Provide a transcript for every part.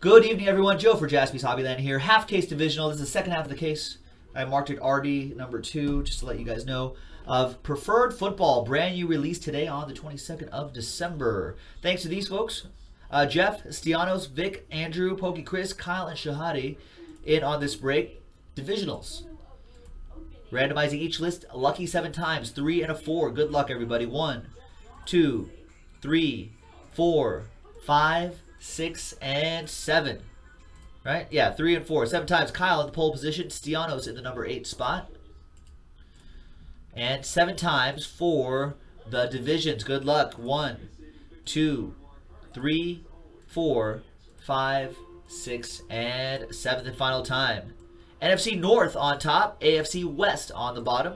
Good evening, everyone. Joe for Jaspy's Hobbyland here. Half case divisional. This is the second half of the case. I marked it RD number two, just to let you guys know. Of Preferred Football, brand new release today on the 22nd of December. Thanks to these folks uh, Jeff, Stianos, Vic, Andrew, Pokey Chris, Kyle, and Shahadi in on this break. Divisionals. Randomizing each list lucky seven times. Three and a four. Good luck, everybody. One, two, three, four, five, six, and seven. Right? Yeah, three and four. Seven times. Kyle in the pole position. Stianos in the number eight spot. And seven times for the divisions. Good luck. One, two, three, four, five, six, and seventh and final time. NFC North on top, AFC West on the bottom.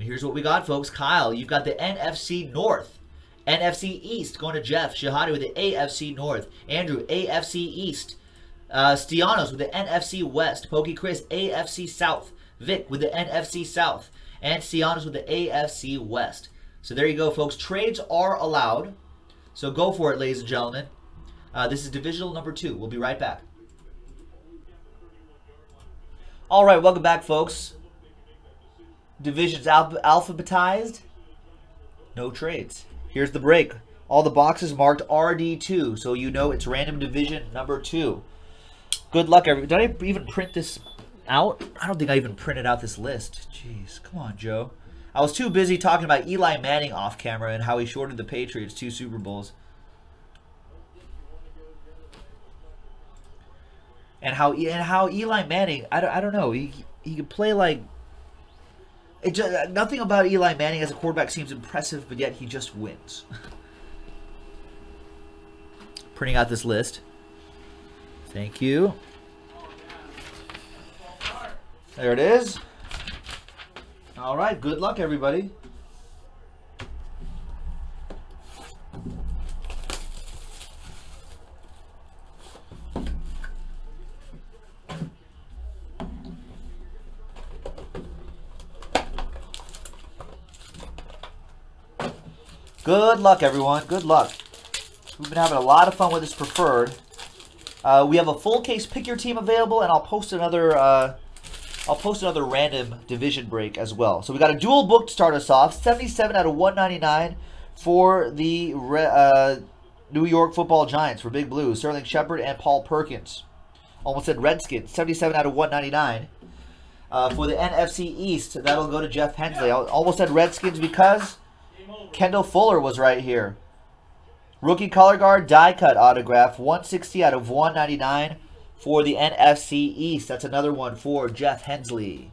And here's what we got, folks. Kyle, you've got the NFC North. NFC East going to Jeff. Shahadi with the AFC North. Andrew, AFC East. Uh, Stianos with the NFC West. Pokey Chris, AFC South. Vic with the NFC South. And Stianos with the AFC West. So there you go, folks. Trades are allowed. So go for it, ladies and gentlemen. Uh, this is divisional number two. We'll be right back. All right, welcome back, folks. Divisions al alphabetized. No trades. Here's the break. All the boxes marked RD2, so you know it's random division number two. Good luck, everybody. Did I even print this out? I don't think I even printed out this list. Jeez, come on, Joe. I was too busy talking about Eli Manning off camera and how he shorted the Patriots two Super Bowls. And how and how Eli Manning, I don't, I don't know, he he could play like it just, uh, nothing about Eli Manning as a quarterback seems impressive, but yet he just wins. Printing out this list. Thank you. There it is. All right, good luck, everybody. Good luck, everyone. Good luck. We've been having a lot of fun with this preferred. Uh, we have a full case pick your team available, and I'll post another. Uh, I'll post another random division break as well. So we got a dual book to start us off. 77 out of 199 for the uh, New York Football Giants for Big Blue. Sterling Shepard and Paul Perkins. Almost said Redskins. 77 out of 199. Uh, for the NFC East, that'll go to Jeff Hensley. I almost said Redskins because Kendall Fuller was right here. Rookie color guard die cut autograph, 160 out of 199 for the NFC East. That's another one for Jeff Hensley.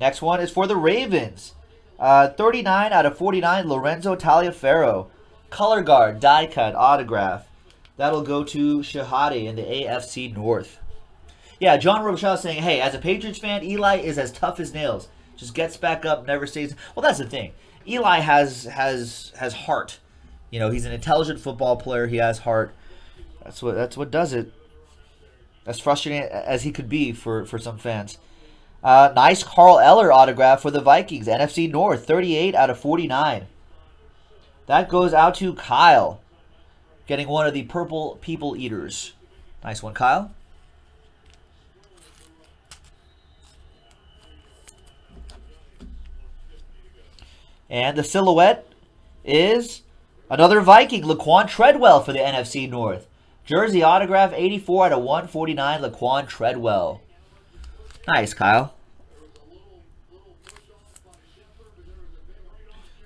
Next one is for the Ravens. Uh, 39 out of 49, Lorenzo Taliaferro. Color guard, die cut, autograph. That'll go to Shahadi in the AFC North. Yeah, John Robichaud saying, hey, as a Patriots fan, Eli is as tough as nails. Just gets back up, never stays. Well, that's the thing. Eli has has has heart. You know, he's an intelligent football player. He has heart. That's what that's what does it. As frustrating as he could be for for some fans. Uh, nice Carl Eller autograph for the Vikings. NFC North, 38 out of 49. That goes out to Kyle. Getting one of the purple people eaters. Nice one, Kyle. And the silhouette is another Viking, Laquan Treadwell for the NFC North. Jersey autograph, 84 out of 149, Laquan Treadwell. Nice, Kyle.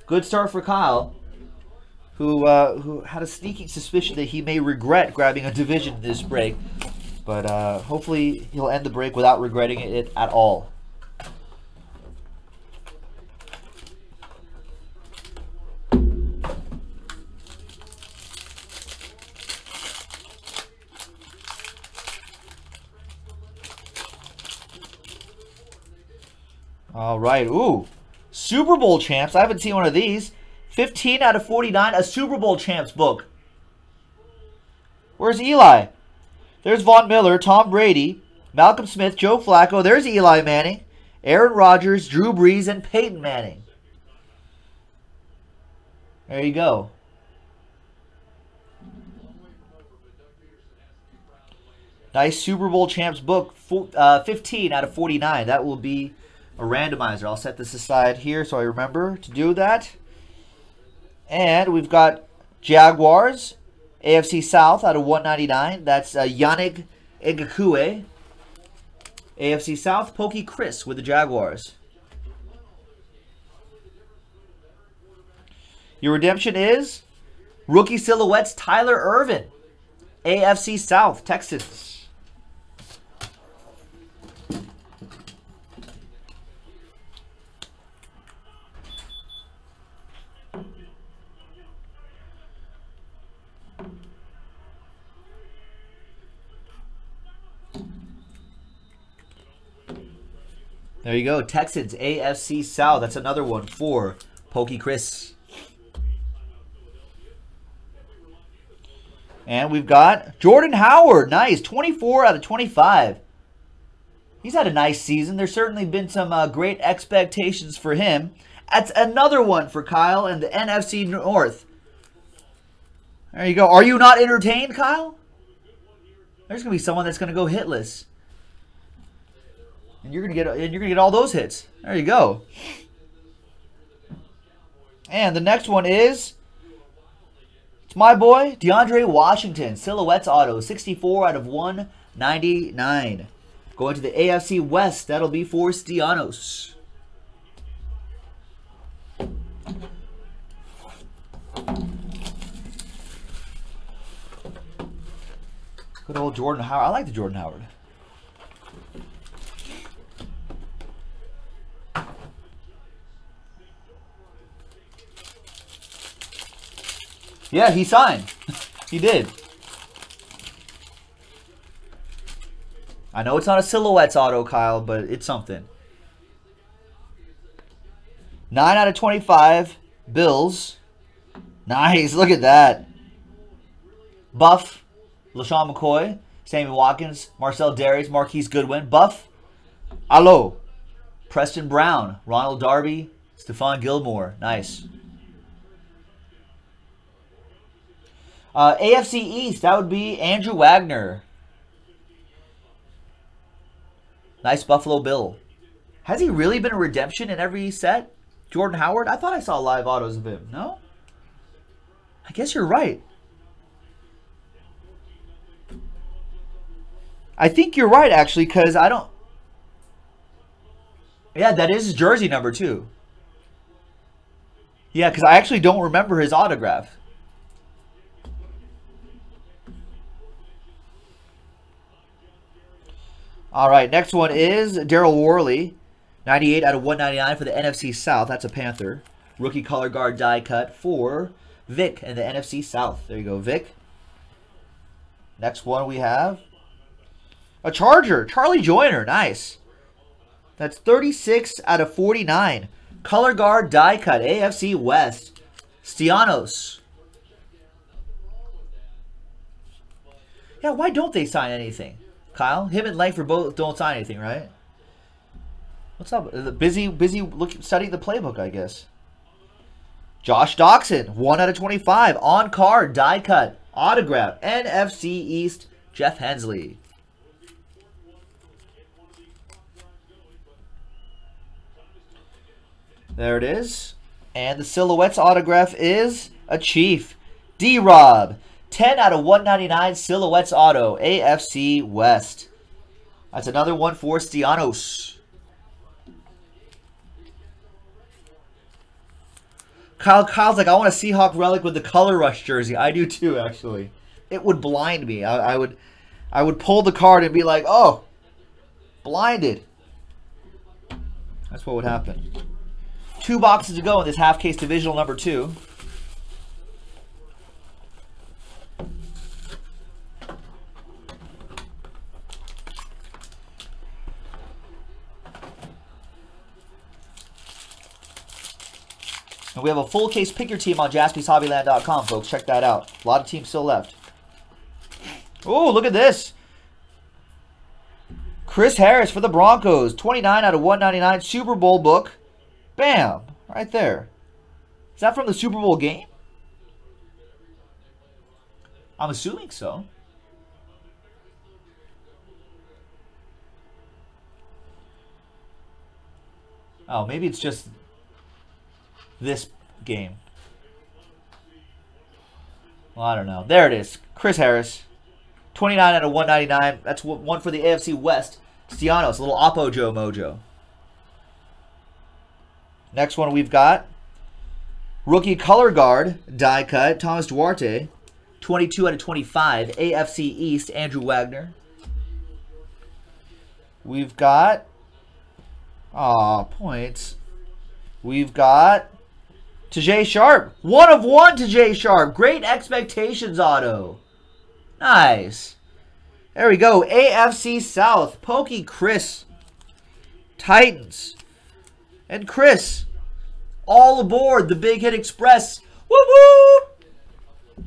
Good start for Kyle, who uh, who had a sneaking suspicion that he may regret grabbing a division this break. But uh, hopefully he'll end the break without regretting it at all. All right. Ooh. Super Bowl champs. I haven't seen one of these. 15 out of 49. A Super Bowl champs book. Where's Eli? There's Von Miller, Tom Brady, Malcolm Smith, Joe Flacco. There's Eli Manning, Aaron Rodgers, Drew Brees, and Peyton Manning. There you go. Nice Super Bowl champs book, uh, 15 out of 49. That will be a randomizer. I'll set this aside here so I remember to do that. And we've got Jaguars, AFC South out of 199. That's uh, Yannick Ngakoue. AFC South, Pokey Chris with the Jaguars. Your redemption is rookie silhouettes Tyler Ervin, AFC South, Texans. There you go. Texans, AFC South. That's another one for Pokey Chris. And we've got Jordan Howard. Nice. 24 out of 25. He's had a nice season. There's certainly been some uh, great expectations for him. That's another one for Kyle and the NFC North. There you go. Are you not entertained, Kyle? There's going to be someone that's going to go hitless. And you're gonna get and you're gonna get all those hits. There you go. And the next one is it's my boy DeAndre Washington, Silhouettes Auto, 64 out of 199. Going to the AFC West, that'll be for Stianos. Good old Jordan Howard. I like the Jordan Howard. Yeah, he signed. he did. I know it's not a silhouettes auto, Kyle, but it's something. 9 out of 25. Bills. Nice. Look at that. Buff. LeSean McCoy. Sammy Watkins. Marcel Dareus. Marquise Goodwin. Buff. Allo. Preston Brown. Ronald Darby. Stephon Gilmore. Nice. Uh, AFC East, that would be Andrew Wagner. Nice Buffalo Bill. Has he really been a redemption in every set? Jordan Howard? I thought I saw live autos of him. No? I guess you're right. I think you're right, actually, because I don't... Yeah, that is jersey number, too. Yeah, because I actually don't remember his autograph. All right, next one is Daryl Worley. 98 out of 199 for the NFC South. That's a Panther. Rookie color guard die cut for Vic and the NFC South. There you go, Vic. Next one we have a Charger. Charlie Joiner. Nice. That's 36 out of 49. Color guard die cut. AFC West. Stianos. Yeah, why don't they sign anything? Kyle, him and Langford both don't sign anything, right? What's up? Uh, busy, busy look, studying the playbook, I guess. Josh Doctson, 1 out of 25. On card, die cut, autograph, NFC East, Jeff Hensley. There it is. And the Silhouettes autograph is a Chief. D-Rob. 10 out of 199 Silhouettes Auto, AFC West. That's another one for Stianos. Kyle Kyle's like, I want a Seahawk relic with the color rush jersey. I do too, actually. It would blind me. I, I would I would pull the card and be like, oh, blinded. That's what would happen. Two boxes to go in this half case divisional number two. We have a full case pick your team on jaspyshobbyland.com, folks. Check that out. A lot of teams still left. Oh, look at this. Chris Harris for the Broncos. 29 out of 199. Super Bowl book. Bam. Right there. Is that from the Super Bowl game? I'm assuming so. Oh, maybe it's just this game. Well, I don't know. There it is. Chris Harris. 29 out of 199. That's one for the AFC West. Stianos, a little Oppo Joe Mojo. Next one we've got rookie color guard die cut Thomas Duarte, 22 out of 25. AFC East Andrew Wagner. We've got ah points. We've got Tajae Sharpe. one of one Tajae Sharpe. Great expectations auto. Nice. There we go. AFC South. Pokey Chris. Titans. And Chris. All aboard the Big Hit Express. Woo woo!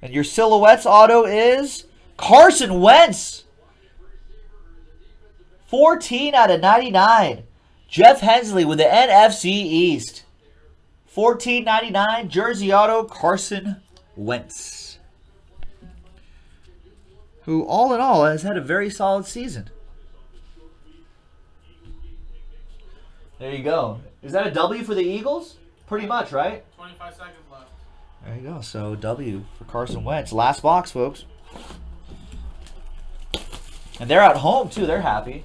And your silhouettes auto is Carson Wentz. 14 out of 99. Jeff Hensley with the NFC East. 14.99 jersey auto Carson Wentz. Who, all in all, has had a very solid season. There you go. Is that a W for the Eagles? Pretty much, right? 25 seconds left. There you go. So, W for Carson Wentz. Last box, folks. And they're at home, too. They're happy.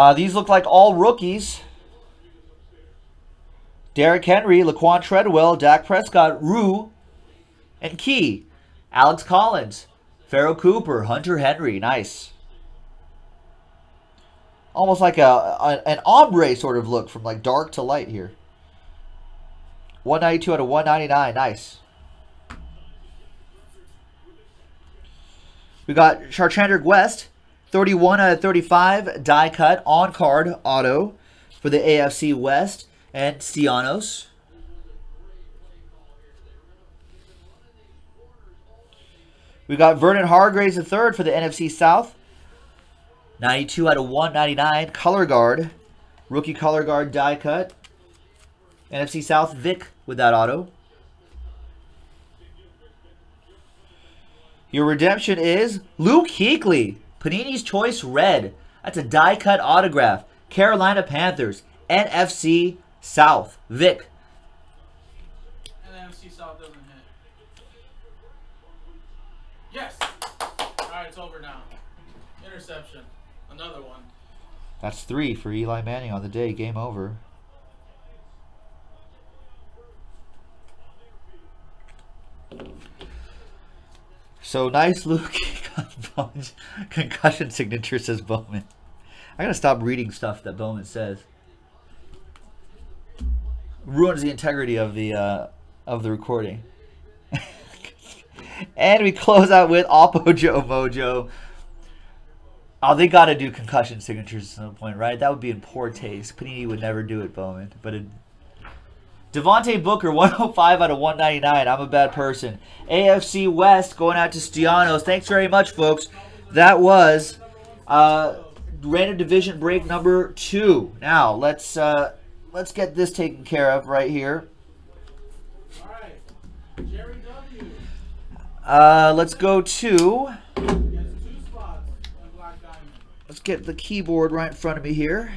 Uh, these look like all rookies. Derrick Henry, Laquan Treadwell, Dak Prescott, Rue, and Key. Alex Collins, Pharoh Cooper, Hunter Henry. Nice. Almost like a, a, an ombre sort of look from like dark to light here. 192 out of 199. Nice. We got Charcandrick West, 31 out of 35 die cut on card auto for the AFC West and Stianos. We got Vernon Hargreaves the third for the NFC South. 92 out of 199 color guard. Rookie color guard die cut. NFC South Vic with that auto. Your redemption is Luke Kuechly. Panini's Choice Red. That's a die cut autograph. Carolina Panthers. NFC South. Vic. And NFC South doesn't hit. Yes! Alright, it's over now. Interception. Another one. That's three for Eli Manning on the day. Game over. So nice, Luke. Concussion signature says Bowman. I gotta stop reading stuff that Bowman says. Ruins the integrity of the uh, of the recording. and we close out with Oppo Joe Mojo. Oh, they got to do concussion signatures at some point, right? That would be in poor taste. Panini would never do it, Bowman. But it, Devontae Booker, 105 out of 199. I'm a bad person. AFC West going out to Stianos. Thanks very much, folks. That was uh, random division break number two. Now let's uh, let's get this taken care of right here. Uh, let's go to. Let's get the keyboard right in front of me here.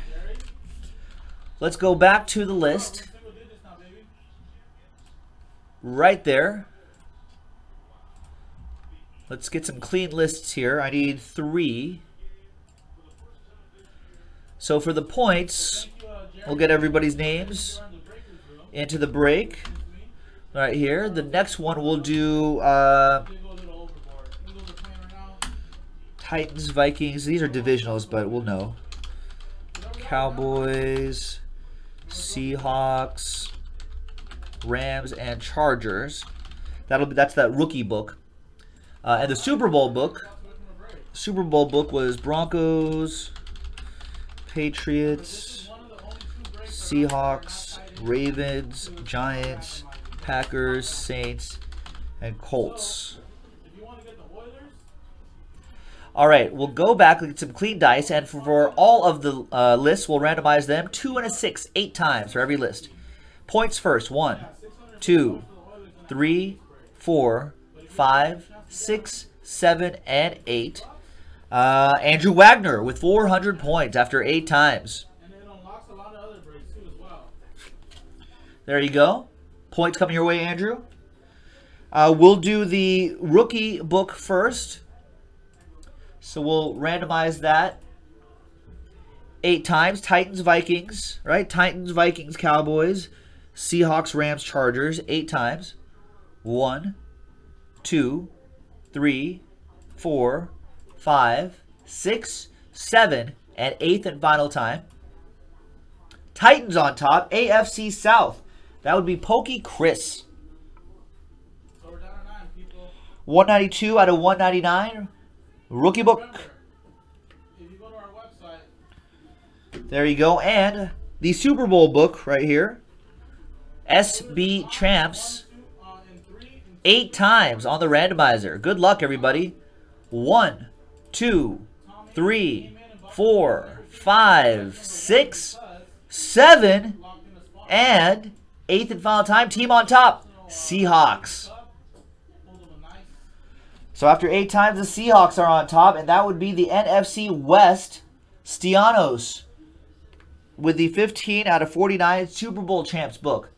Let's go back to the list right there. Let's get some clean lists here. I need three. So for the points, we'll get everybody's names into the break right here. The next one we'll do uh. Titans, Vikings. These are divisionals, but we'll know. Cowboys, Seahawks, Rams, and Chargers. That'll be that's that rookie book. Uh, and the Super Bowl book, Super Bowl book was Broncos, Patriots, Seahawks, Ravens, Giants, Packers, Saints, and Colts. All right, we'll go back, look at some clean dice, and for, for all of the uh, lists, we'll randomize them two and a six, eight times for every list. Points first, one, two, three, four, five, six, seven, and eight. Uh, Andrew Wagner with 400 points after eight times. There you go. Points coming your way, Andrew. Uh, we'll do the rookie book first. So we'll randomize that eight times. Titans, Vikings, right? Titans, Vikings, Cowboys, Seahawks, Rams, Chargers, eight times. One, two, three, four, five, six, seven, and eighth and final time. Titans on top, AFC South. That would be Pokey Chris. 192 out of 199. Rookie book. Remember, you website, There you go. And the Super Bowl book right here. SB Champs. Eight times on the randomizer. Good luck, everybody. One, two, three, four, five, six, seven, and eighth and final time. Team on top. Seahawks. So after eight times, the Seahawks are on top, and that would be the NFC West Stianos with the 15 out of 49 Super Bowl champs book.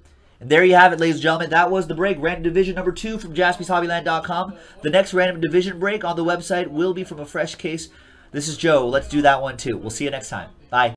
There you have it, ladies and gentlemen. That was the break. Random division number two from jaspyshobbyland.com. The next random division break on the website will be from a fresh case. This is Joe. Let's do that one too. We'll see you next time. Bye.